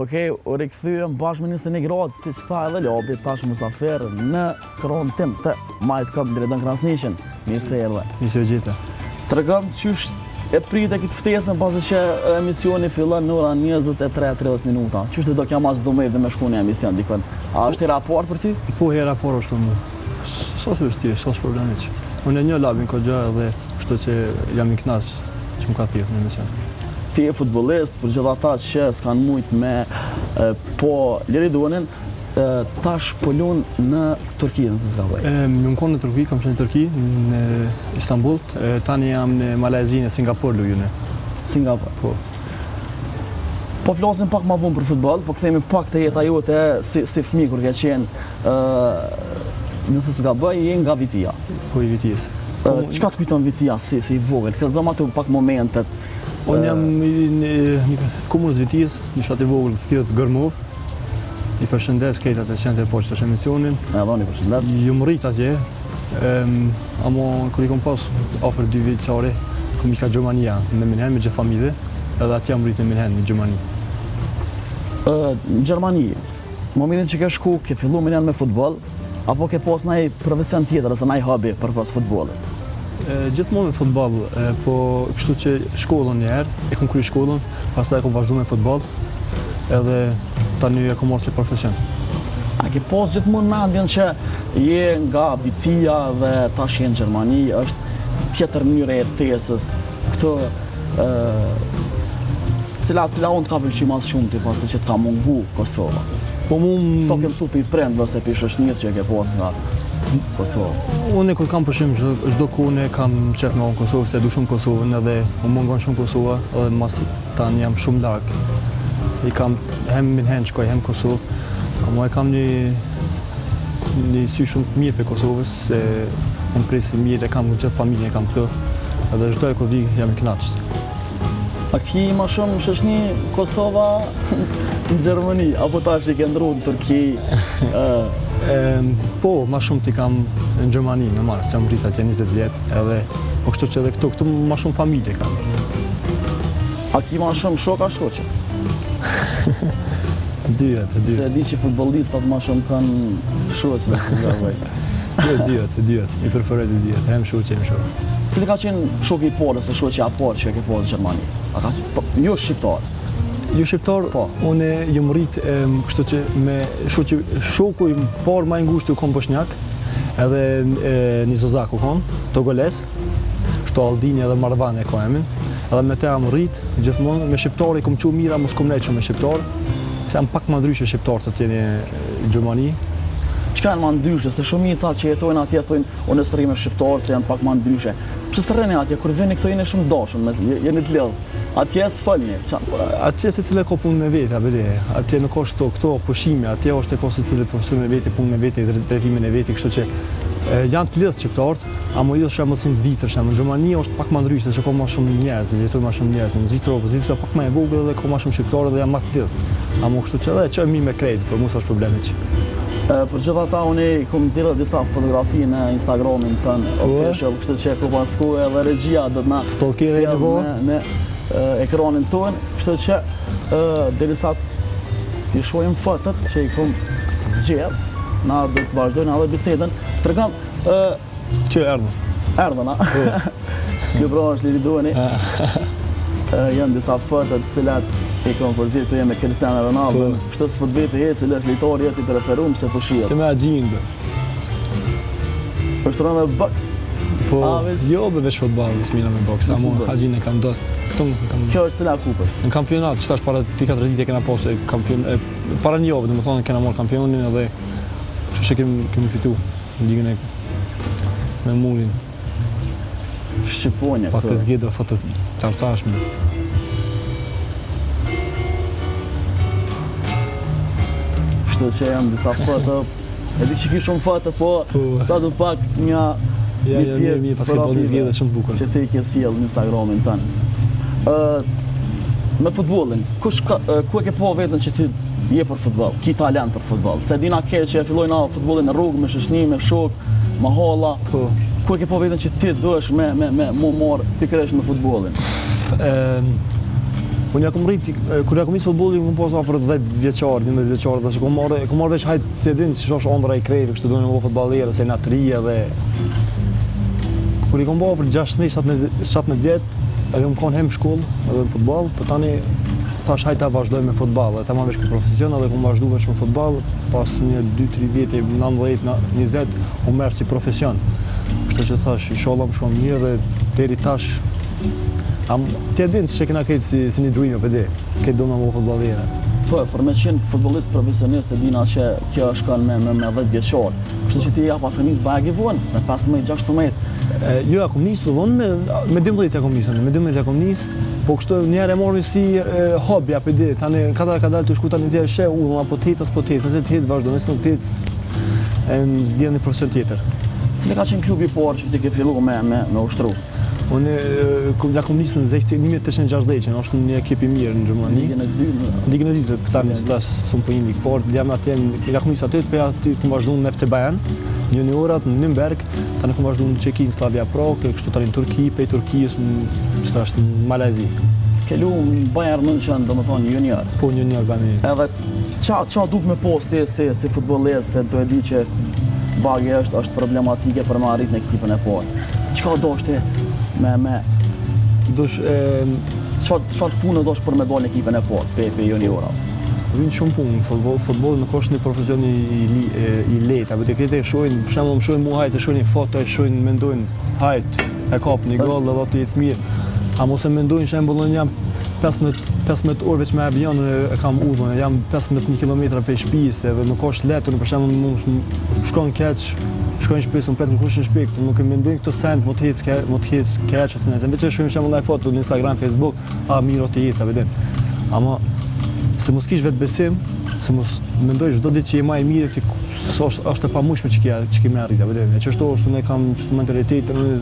Okej, u rikthyem bashkë me 21 Gradë, siç tha edhe Labi, tash mysafir në krahun tim të majtë kom Liridon Krasniqin. Mirë se erdhe. Mirë se ju gjeta. Tregom qysh e prite këtë ftesën pasi që emisioni fillon në orën 23:30 minuta. Qysh të doket mas dhjetë e me shku në emision dikund. A është e rregullt për ty? Po, e rregullt është për mua. Sa thua ti, s'ka problem hiç. Unë e njoh Labin goxha dhe kështu që jam i kënaq që më ka thirrë në emision. Ti je futbollist, për gjithë ata që s'kanë mujt me pa Liridonin, tash po lun në Turki, nëse s'gaboj. Jam konë në Turki, kam qenë në Turki, në Istanbul, tani jam në Malajzi, në Singapur, luj unë. Singapur? Po. Po flasim pak ma vonë për futbol, po kthehemi pak te jeta jote si, si fmi kur ke qenë, uh, nëse s'gaboj, je nga Vitia. Po i Vitisë. Uh, qka të kujton Vitia si, si i vogël? Kujtona pak momentet. Po një, një, një komunës Vitisë, një fshat i vogël, quhet Gërmovë, i përshëndes krejt ata që janë tu e kqyrë emisionin. Edhe unë i përshëndes. Jom rritë atje, Ama, kur i kom pas afer dy vjeçare, kom ikë në Gjermani në Mynhen me gjithë familje, edhe atje jam rritë në Mynhen, në Gjermani. Në Gjermani, momentin që ke shku, ke fillu meniherë me futbol, apo ke pas ndonjë profesion tjetër, ose ndonjë hobby përpos futbollit? Gjithmonë me futbol, po kështu që shkollën njëherë, e kom kry shkollën, pastaj e kom vazhdu me futbol, edhe Tani e kom marrë si profesion. A ke pasë gjithmonë mendjen që je nga Vitia dhe tash je në Gjermani, është tjetër mënyrë e jetesës, këtë cila cila anë të ka pëlqy ma shumë ty, po sa të ka mungu Kosova. Po mu... Sa sa ke mësu prej prindve ose prej shoqnisë që e ke pasë nga Kosova? Unë e kur kam pushim çdo kohën e kam këtu në Kosovë, se e du shumë Kosovën edhe më mungon shumë Kosova edhe mas Tani jam shumë larg. I kam hem Mynhen, shkoj hem Kosovë. Po e kam një një sy shumë të mirë për Kosovën, se më presin mirë, e kam gjithë familje, e kam këtu. Edhe çdo herë kur vi, jam i kënaqë. A ki ma shumë shoqni në Kosovë a në Gjermani, apo tash që ke qëndru në Turki? Po, ma shumë i kam në Gjermani, normal, se jam rritë atje 20 vjetë, edhe Po kështu që edhe këtu, këtu ma shumë familje kam. A ki ma shumë shokë a shoqe? Dyja, të dyja. Se di që futbolistat ma shumë kanë shoqe, nëse s'gaboj. Jo, dyja, të dyja. I preferoj të dyja, hem shokë, hem shoqe. Cili ka qenë shoku i parë, ose shoqja e parë që e ke pasë në Gjermani? A ka qenë, po, jo shqiptarë. Jo shqiptarë, po. Unë jom rritë, kështu që me shoqe, shoku i parë ma i ngushtë u konë boshnjak. edhe një zezak u konë, togolez, kështu Aldini edhe Marvan e ko emnin, edhe me ta jam rritë, gjithmonë, me shqiptarë i kom të mira, ama s'kom nejt edhe me shqiptarë, se janë pak ma ndryshe shqiptarët te na n'Gjermani, Çka janë ma ndryshe, se shumica që jetojnë atje, thojnë, unë s'rri me shqiptarë, se janë pak ma ndryshe. Pse s'rrini atje, kur vini këtu jeni shumë t'dashun, jeni të lidhun. Atje s'folni, ça? Atje secili e ko punën e vet, a be. Atje nuk është si këtu pushime, atje është e ko secili profesionin e vet, punën e vet, drejtimin e vet, kështu që janë të lidhun shqiptarët, ama jo shumë si në Zvicër shembull. Në Gjermani është pak ma ndryshe, se që ko ma shumë njerëz, dhe jetojnë ma shumë njerëz. Në Zvicër, po Zvicra pak ma e vogël dhe ko ma shumë shqiptarë dhe janë ma të lidhun. Ama kështu që edhe jemi me krejt, për mu s'është problem hiç. Megjithatë, unë i kom zgjedhë disa fotografi në Instagramin tënd, official, kështu që ku pas pak edhe regjia do të na sjellë, po. në ekranin tonë, kështu që derisa të shohim fotot që i kom zgjedh, na do të vazhdojmë edhe bisedën. Tregomë që erdhën. Erdhën, a? Po. Kjo pra është Liridoni. Janë disa foto të cilat i kam përzier këtu me Cristiano Ronaldo. Po. Kështu s'po të veti se cili është lojtari yt i preferuar se po shihet. Këtu me Agimin. është rënë me boks. Po, jo me veç futbol, në smina me boks. Amo, haqin e kam dost. Këto më kam... Kjo është cila kupë është? Në kampionat, që tash para 3-4 ditë e kena posë, kampion... e... para një jove, dhe më thonë, kena morë kampionin edhe... Që që kemi, kemi fitu, në ligën e... me murin. Shqipone. Pas kësaj gjithë edhe fotot e tashme. Kështu që janë disa foto, e di që ki shumë foto, po, po sa do pak një një pjesë një pjesë një pjesë një shumë bukur. Që ti ke sjell në Instagramin tënd. Uh, me futbolin, kush ka, uh, ku e ke pa veten që ti je për futbol, ki talent për futbol. Se e dina që e fillojnë futbolin në rrugë, me shoqni, me shok, Mahallë, ku e ke pa veten që ti duhesh me, me, me mu morë pikërisht me futbolin? Unë jam rrit, kur ja kom nisë futbollin, kom pasë afër 10 vjeçar, 11 vjeçar, dhe që kom marrë, kom marrë veç hajt ti e din, që osht andrra e krejtve, kështë duhesh me u bo futboller, se natërije dhe... Kur i kom bo afër 16-17 vjet, edhe jom konë hem shkollë, edhe në futbol, për tani Thash hajde ta vazhdoj me futboll, dhe ta marr veç këtë profesion edhe kom vazhdu veç me futboll, pas një 2-3 vjeti, 19, 20, u mora si profesion. Kështu që thash, inshallah, shumë mirë dhe deri tash, am, ti e din që kena këtë si, si një ditë apo dy, krejt dojnë me u bo futbollerë. Po, për me qenë futbolist profesionist e dina që kjo shkon me, me, me 10 vjeçar. Kështu që ti ja paske nisë bajagi vonë, me 15-16. Jo, ja kom nisë, vonë me, me 12 ja kom nisë, me 12 ja kom nisë, Po kështu njëherë e mora si hobby apo e di. Tani ka dalë ka dalë kështu tani ti e sheh udhën a po të ec a s'po të ec, të ec vazhdo, nëse nuk të ec e zgjedh një profesion tjetër. Cili ka qenë klubi i parë që ti ke filluar me me me ushtru? Unë kam ia kam nisë n' 1860 që është një ekip i mirë në Gjermani. Ligën e dytë. Ligën e dytë po tani tash shumë po i ndi, por jam atje unë ia kam nisë atje, po aty tu vazhdu në FC Bayern, juniorat në Nürnberg, Tani kam vazhduar në Çeki, në Slavia Prag, ke kështu tani në Turqi, prej Turqisë tash në Malajzi. Ke lu në Bayern München, domethënë junior. Po junior bani. Edhe ça ça duhet me pasë ti si si futbollist, se e di që bagi është është problematike për me arrit në ekipën e parë. Çka do është me me dush e çfarë çfarë punë duhet për me dalë në ekipën e parë, pe pe junior. Po. Vyn shumë punë, futboll, futbolli nuk është një profesion i i lehtë, a po te këta e shohin, për shembull, shohin mua hajt, shohin foto, shohin mendojnë hajt, e kap një gol dhe do të jetë mirë. Ama s'e mendojnë shembull unë jam 15 15 orë veç me avion e kam udhën, jam 15000 kilometra prej shtëpisë dhe nuk është lehtë, unë për shembull më shkon keq, shkoj në shpi s'më pret kërkush në shpi, nuk e mendojnë këtë send, me të hec, me të hec keq, ose nëse shohin shembull në foto, në Instagram, Facebook, A mirë po të hec, a vetëm. Ama, nëse s'ki vetëbesim, nëse s'mendon çdo ditë që je më i mirë ti është është e pamundshme që ki që ki me arrit apo deri. Kështu është unë kam këtë mentalitet unë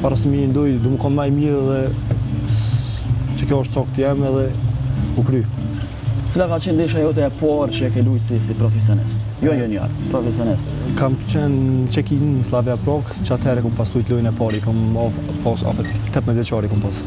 prapë se mendoj do me kon më i mirë dhe që kjo është cak i jem edhe u kry. Cila ka qenë ndesha jote e parë që e ke luajtur si, si profesionist? Jo junior, profesionist. Kam qenë në Çeki në Slavia Prag, që atëherë kam pas luajtur lojën e parë, kam pas afër 18 vjeçar i kam pas.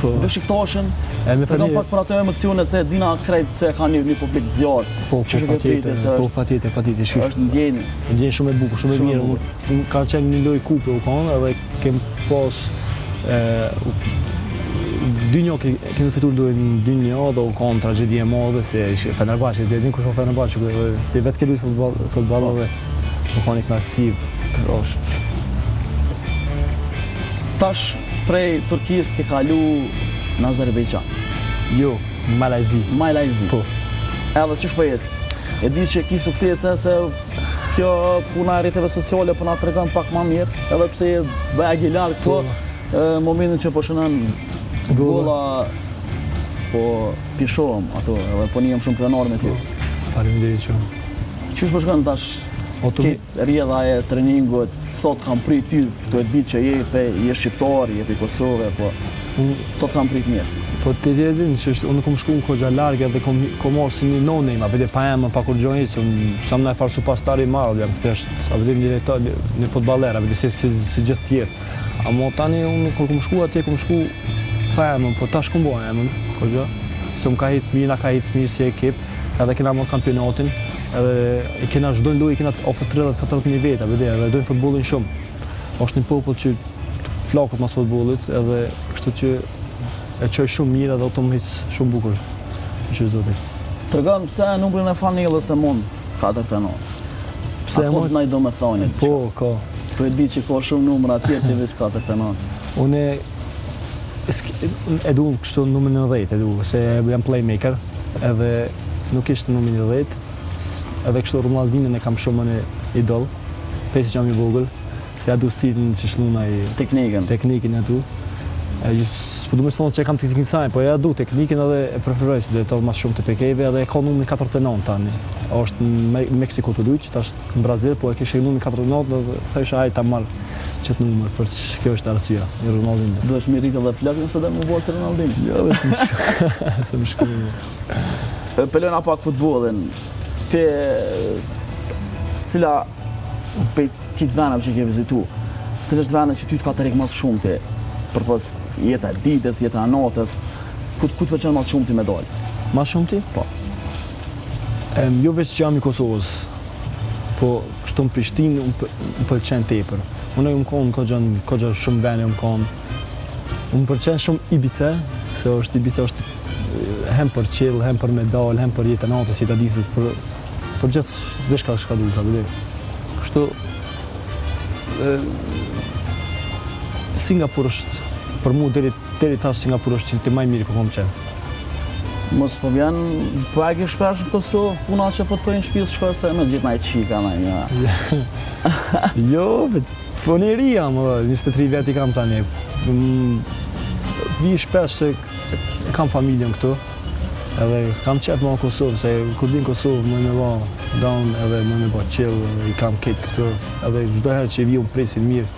Po. Do shiktoheshin. E me Fenerin. Pak për ato emocione se e dina krejt se ka një një publik të zjarrtë. Po, po, po, patjetër, po, patjetër, patjetër, s'ki qysh. Është ndjenjë. Ndjenjë shumë e bukur, shumë e mirë. Unë ka qenë një lojë kupe u kanë edhe kem pas ë dy një kemi fitu lojën një dy një dhe u konë tragedi e madhe se ishë Fenerbahçe, e din kush o Fenerbahçe, dhe vetë ke lujtë futbol dhe u konë një knaqësi, është... Tash, Prej Turqisë ke kalu në Azerbejxhan. Jo, në Malajzi. Malajzi. Po. Edhe qysh po ecë? E di që ki suksese se kjo puna e rrjeteve sociale po na tregon pak më mirë, edhe pse je bajagi larg këtu po. në momentin që po shënon gola po i shohim ato edhe po ndihem shumë krenar me ty. Faleminderit shumë. Qysh po shkon tash? O të Rrjedha e treningut e sot kam prit ty, tu e ditë që je pe je shqiptar, je pe Kosove, po sot kam prit mirë. Po ti e din që është, unë kom shku në kogja larg edhe kom kom marr si një no name, ja veç pa emër, pa kurgjo hiç, unë s'jam najfar superstar i madh, jam thjesht, ja veç një lojtar, një futballer, ja veç si si si gjithë tjerë. Ama tani unë kur kom shku atje kom shku pa emër, po tash kom bo emër, kogja, se më ka ec mirë, na ka ec mirë si ekip. Edhe kena marrë kampionatin, edhe i kena çdo lojë, i kena afër 30-40 mijë veta, bile, edhe dojnë futbollin shumë. Është një popull që flaket mas futbollit, edhe kështu që e çoj shumë mirë edhe osht tu më ec shumë bukur. Shyqyr Zotit. Tregom pse numrin e fanellës e mun 49? Pse e mun? A ka domethënie. Po, ka. Tu e dit që ka shumë numra atje ti veç 49. Unë E du kështu numrin dhetë, e du, se jam playmaker, edhe nuk ishte numri dhetë, edhe kështu Ronaldinhon e kam shumë idol, prej se jam i vogël, se ja du stilin qysh lun ai... Teknikën. Teknikën e du. S'po du me thonë që e kam teknikën si ai, po ja du teknikën edhe e preferoj si lojtar ma shumë prej krejtve, edhe e ka numrin 49 tani. është në Meksiko tu lujt, që tash Në Brazil po e kish ai numrin katërdhetë e nanta dhe thashë hajt ta marr qet numër, por kjo është arsyeja e Ronaldinhos. Do ishte mirë dhe flokët nëse do me i bo si Ronaldinho. Jo, s'më shkojn. S'më shkojn. E po lojm pak futbollin. Ti cila pe këtyne venve që ke vizitu. Cila është veni që ty të ka tërhek ma së shumti? Përpos jeta ditës, jeta natës, ku të pëlqen ma së shumti me dalë? Ma së shumti? Po. Jo veç që jam i Kosovës, po kështu në Prishtinë më pëlqen tepër. Unë jam konë kogja në kogja shumë vene jam konë. Më pëlqen shumë Ibiza, se është Ibiza është hem për chill, hem për me dal, hem për jetën natës, jeta ditës, për për gjithë diçka çka duhet ta bëj. Kështu Singapur është për mua deri Deri tash Singapuri është qyteti më i mirë ku kam qenë. Mos po vjen pak i shpesh në Kosovë, puna që po të tojnë shpesh shko se e ngjit naj çikë naj një. jo, jo i ri jam, 23 vjet i kam tani. Mm, vi shpesh se kam familjen këtu, edhe kam qejf me ardh në Kosovë, se kur vi n'Kosovë muj me u ba down edhe muj me ba chill, i kam krejt këtu, edhe gjithë herë që vi më presin mirë.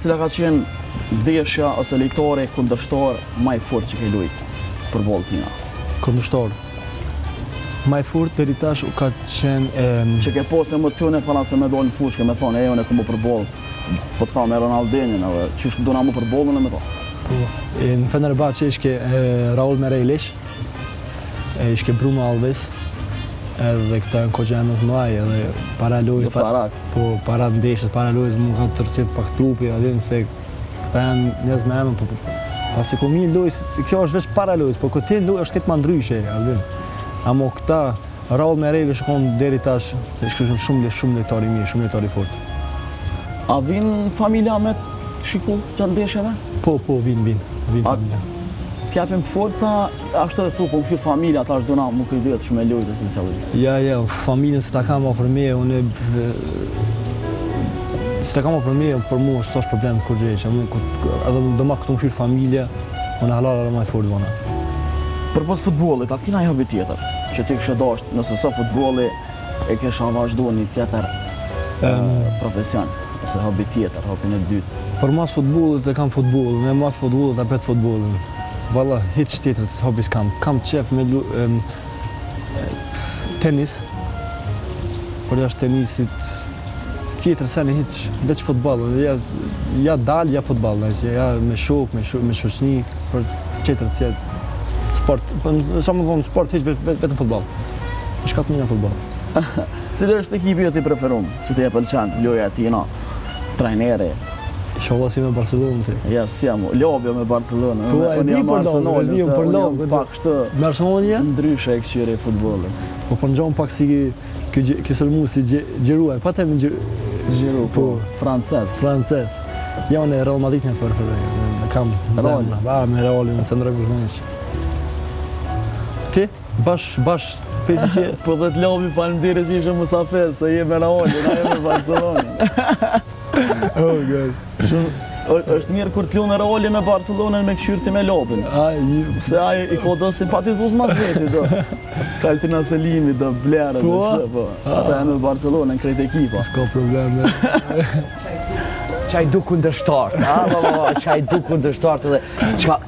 Cila ka qenë ndeshja ose lojtari kundërshtar më i fortë që ke luajt përballë tyne? Kundërshtar më i fortë deri tash ka qenë Që ke pas emocione para se me dalë në fushë ke menu ej unë e kom përballë po të thomë Ronaldinhon edhe qysh do muj me u përballë unë me ton Po, në Fenerbahçe ishte Raul Meireles. e ishke Bruno Alves, edhe këta janë koxha të mdhaj, edhe para lojës... Në farak. Po, para ndeshjes, para lojës m'u ka dridh pak trupi, edhe në se këta e në njëzë me emën, po, po, po. Pa se ku mi lojës, kjo është veç para lojës, po te loja është krejt ma ndryshe, edhe në. Amo këta, Raul Meireles shkon deri tash, është kështu shumë le shumë lojtar i mirë, shumë lojtar i fortë. A vin familja me shiku gjatë ndeshjeve? Po, po, vin, vin, vin familja. Të japin forcë, ashtu thu, po kështu familja tash do na më kujtohet shumë lojtë si çelli. Ja, ja, familjen sa ta kam afër me, unë sa ta kam afër meje, për mua s'ka problem kurgjë, që më edhe do më këtu kështu familja, unë hala edhe më fort vona. Përpos futbollit, a ki naj hobi tjetër? Që ti kishe dasht, nëse jo futbolli, e kishe vazhdu një tjetër profesion, ose hobi tjetër, hobin e dytë. Po mas futbollit e kam futbollin, mas futbollit apet futbollin. Valla, hiç tjetër hobi s'kam. Kam qef me lu... tenis. Por jashtë tenisit, Tjetër sen hiç, veç futboll, ja, ja dalë, ja futboll, ja me shokë, me, shokë, me shoqni, po tjetër sen sport, për në shumë në sport, hiç vetëm veç, futboll. Në shkatë një futboll. Cili është ekipi jot i preferum, që të pëlqen, loja e tij, no, trajneri? Shumë a s'je me Barcelona ti. Ja, s'jam, Labi o me Barcelona. Po, e di për Labin, e di për Labin. Pak shtë, ndryshe e këqyr futbollin. Po, për po më ngjason pak si Ky ky sulmuesi Giroud, pa të më Gir... Giroud po, po francez. Francez. Ja unë Real Madrid në për filloj. Unë kam Real, ba me Real unë s'e ndrroj kurrë Ti bash bash pesi që po thotë Labi faleminderit që ishe musafir, se je me Real, na je me Barcelona. Oh god. Shumë është mirë kur të lun Reali me Barcelonën me këqyr ti me Labin. Ai mirë. Se ai i ka do simpatizues mas vetë do. Kaltina Selimi do Blero, po? shë, po. Ata janë me Barcelonën krejt ekipa. S'ka probleme. Qaq i du kundërshtarët. Ah, po, po, po, qaq i du kundërshtarët dhe çka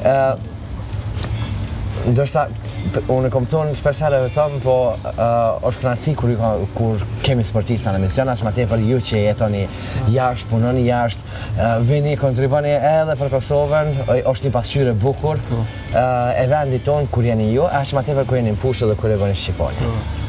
ë ndoshta unë kom thonë shpesh herë edhe thom, po uh, është kënaqësi kur, kur kemi sportista në emision, aq ma tepër ju që jetoni jashtë, punoni jashtë, uh, vini, kontriboni edhe për Kosovën, është një pasqyrë e bukur, uh, e vendit tonë kur jeni ju, aq ma tepër kur jeni në fushë dhe kur e bëni shqiponjën.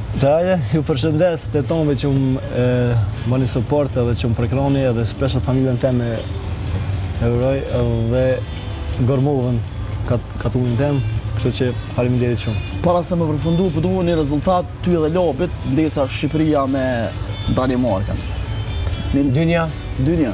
Të aje, ju përshëndes të tanve që më bëni support edhe që më përkrahni edhe special familjen teme edhe Gërmovën katunin tem, kështu që faleminderit shumë. Para se më përfundu, po du ka një rezultat ty edhe Labit, ndeshja Shqipëria me Danimarkën. Dy-nja? Dy-nja.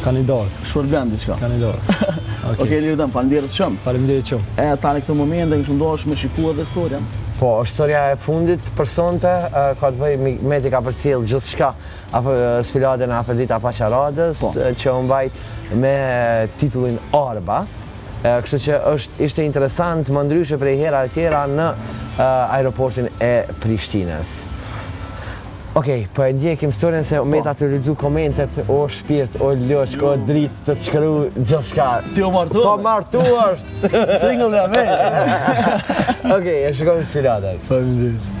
Ka një dorë. Shpërblen diçka. Ka një dorë. Okej, okay. Liridon, faleminderit shumë. Faleminderit shumë. E tani këtë moment e vazhdojmë me shiku edhe storien. Po, është storja e fundit për sonte, ka të bëjë me Meti ka përcjell gjithçka apo sfiladën e Aferdita Paçaradës, po. që u mbajt me titullin Arba. Kështu që është ishte interesant më ndryshe prej herave tjera në aeroportin e Prishtinës. Ok, po e ndjekim storien se me t'i lexu komentet, o shpirt, o loçk, o drit, të kanë shkru gjithçka. Ti o martu? Po, martu është! Single dhe me! Ok, e shikojmë sfilatën. Faleminderit.